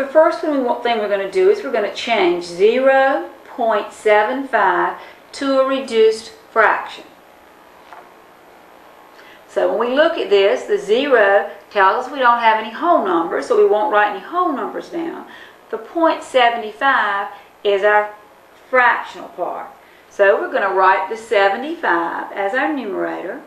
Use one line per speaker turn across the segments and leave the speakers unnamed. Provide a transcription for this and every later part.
The first thing, we're going to do is we're going to change 0.75 to a reduced fraction. So when we look at this, the 0 tells us we don't have any whole numbers, so we won't write any whole numbers down. The 0.75 is our fractional part. So we're going to write the 75 as our numerator.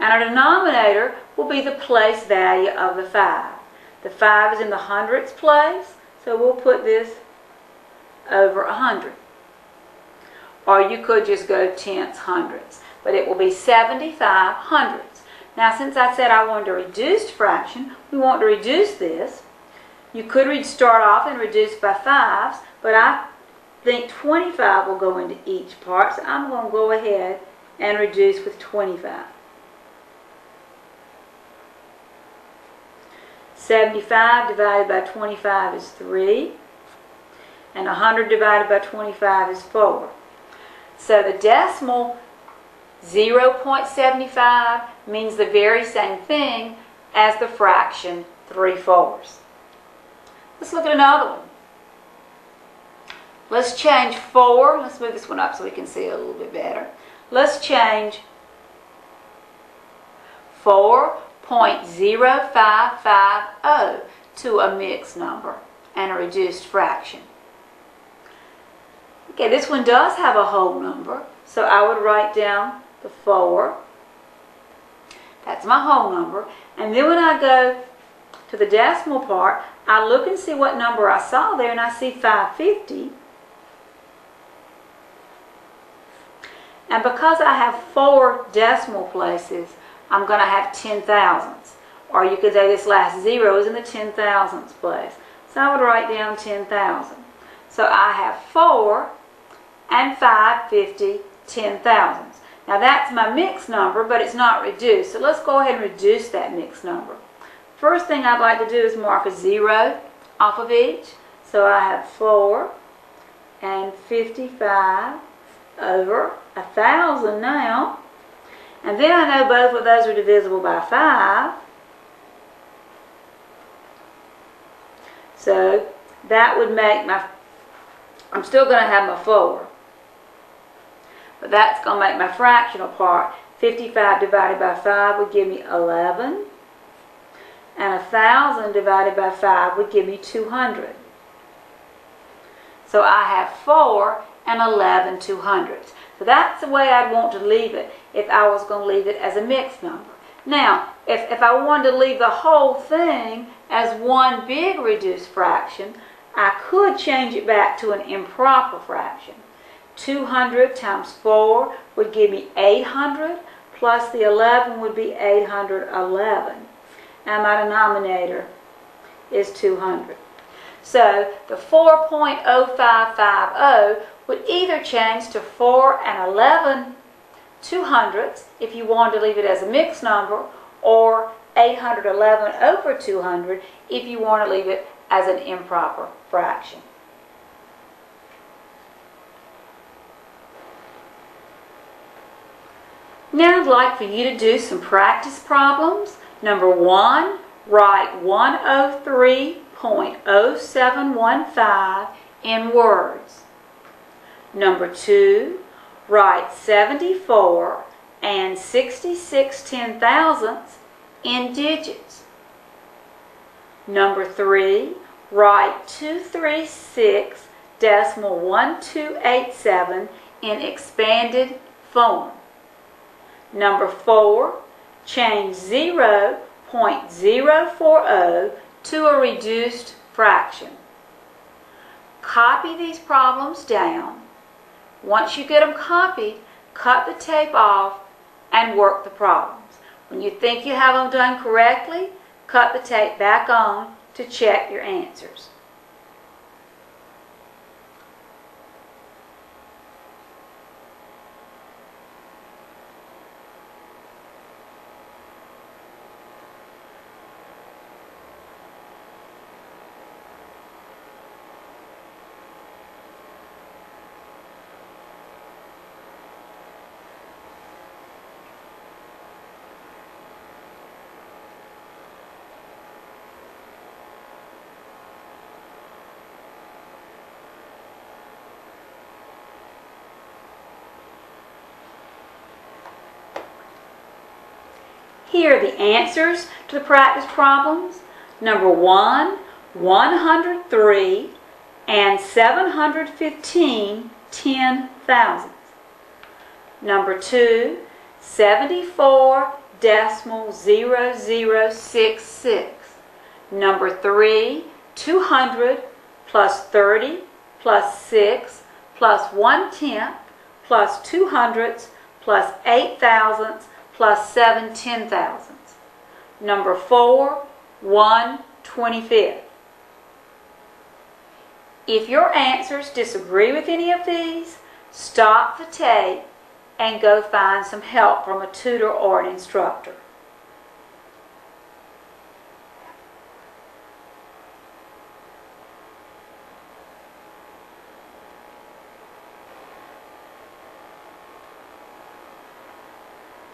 And our denominator will be the place value of the 5. The 5 is in the hundredths place, so we'll put this over 100. Or you could just go tenths, hundredths. But it will be 75 hundredths. Now, since I said I wanted a reduced fraction, we want to reduce this. You could start off and reduce by fives, but I think 25 will go into each part, so I'm going to go ahead and reduce with 25. 75 divided by 25 is 3, and 100 divided by 25 is 4. So the decimal 0.75 means the very same thing as the fraction 3 fourths. Let's look at another one. Let's change 4. Let's move this one up so we can see it a little bit better. Let's change 4.0550 to a mixed number and a reduced fraction. Okay, this one does have a whole number, so I would write down the 4. That's my whole number. And then when I go to the decimal part, I look and see what number I saw there, and I see 550. And because I have four decimal places, I'm going to have 10 thousandths. Or you could say this last zero is in the 10 thousandths place. So I would write down 10,000. So I have 4 and 550 10 thousandths. Now that's my mixed number, but it's not reduced. So let's go ahead and reduce that mixed number. First thing I'd like to do is mark a zero off of each. So I have 4 and 55 over a 1,000 now. And then I know both of those are divisible by 5. So that would make my, I'm still going to have my 4. But that's going to make my fractional part. 55 divided by 5 would give me 11. And 1,000 divided by 5 would give me 200. So I have 4 and 11 200ths. So that's the way I'd want to leave it if I was going to leave it as a mixed number. Now, if, if I wanted to leave the whole thing as one big reduced fraction, I could change it back to an improper fraction. 200 times 4 would give me 800, plus the 11 would be 811. And my denominator is 200. So the 4.0550 would either change to 4 and 11 two hundredths if you wanted to leave it as a mixed number, or 811 over 200 if you want to leave it as an improper fraction. Now I'd like for you to do some practice problems. Number one, write 103.0715 in words. Number two, write 74 and 66 ten thousandths in digits. Number three, write 236 decimal 1287 in expanded form. Number four, change 0.040 to a reduced fraction. Copy these problems down. Once you get them copied, cut the tape off and work the problems. When you think you have them done correctly, cut the tape back on to check your answers. Here are the answers to the practice problems. Number one, 103 and 715 ten thousandths. Number two, 74 decimal 0066. Number three, 200 plus 30 plus 6 plus 1 tenth plus 2 hundredths plus 8 thousandths plus 7 ten thousandths. Number 4, 1 25th. If your answers disagree with any of these, stop the tape and go find some help from a tutor or an instructor.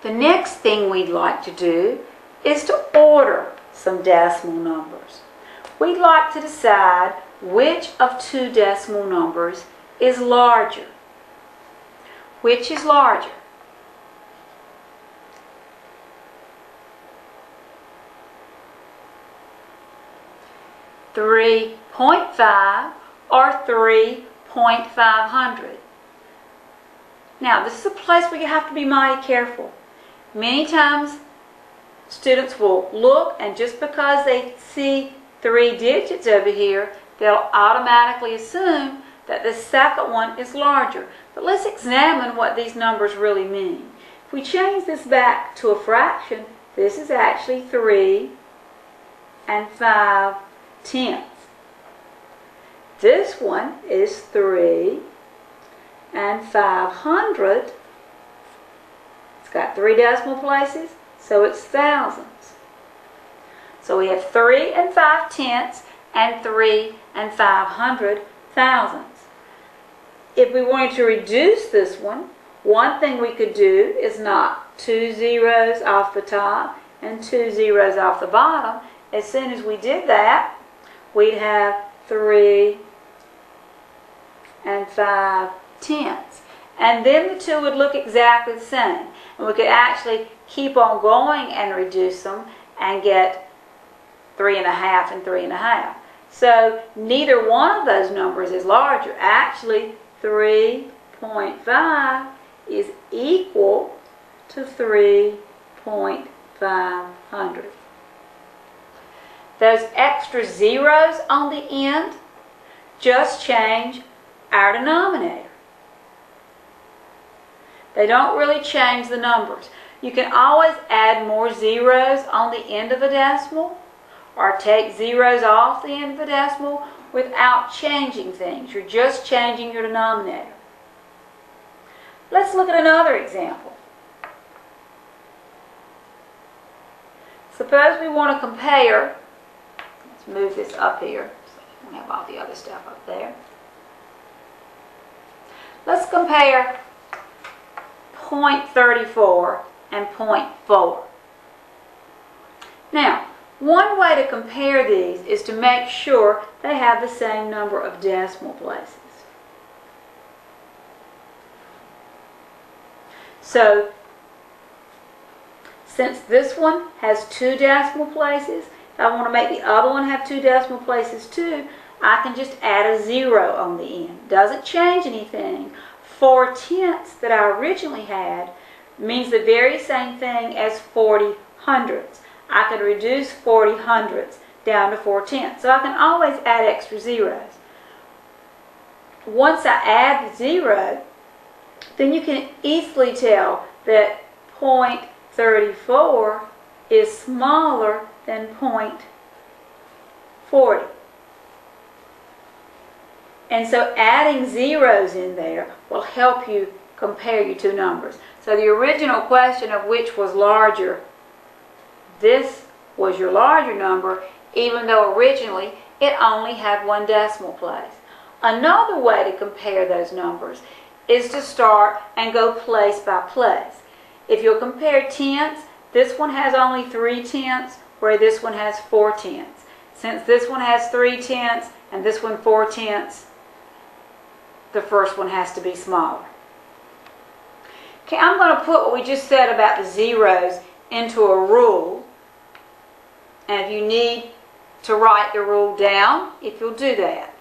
The next thing we'd like to do is to order some decimal numbers. We'd like to decide which of two decimal numbers is larger. Which is larger? Three point five or three point five hundred. Now this is a place where you have to be mighty careful. Many times students will look and just because they see three digits over here, they'll automatically assume that the second one is larger. But let's examine what these numbers really mean. If we change this back to a fraction, this is actually 3 and 5 tenths. This one is 3 and 500 got three decimal places, so it's thousands. So we have 3 and 5 tenths and 3 and 500 thousandths. If we wanted to reduce this one, one thing we could do is knock two zeros off the top and two zeros off the bottom. As soon as we did that, we'd have 3 and 5 tenths. And then the two would look exactly the same. And we could actually keep on going and reduce them and get three and a half and three and a half. So neither one of those numbers is larger. Actually, 3.5 is equal to 3.500. Those extra zeros on the end just change our denominator. They don't really change the numbers. You can always add more zeros on the end of a decimal or take zeros off the end of a decimal without changing things. You're just changing your denominator. Let's look at another example. Suppose we want to compare, let's move this up here so we have all the other stuff up there. Let's compare 0.34 and 0.4. Now, one way to compare these is to make sure they have the same number of decimal places. So, since this one has two decimal places, if I want to make the other one have two decimal places too, I can just add a zero on the end. Doesn't change anything. 4 tenths that I originally had means the very same thing as 40 hundredths. I can reduce 40 hundredths down to 4 tenths. So I can always add extra zeros. Once I add the zero, then you can easily tell that 0.34 is smaller than 0.40. And so adding zeros in there will help you compare your two numbers. So the original question of which was larger, this was your larger number, even though originally it only had one decimal place. Another way to compare those numbers is to start and go place by place. If you'll compare tenths, this one has only three tenths, where this one has four tenths. Since this one has three tenths and this one four tenths, the first one has to be smaller. Okay, I'm going to put what we just said about the zeros into a rule. And if you need to write the rule down, if you'll do that.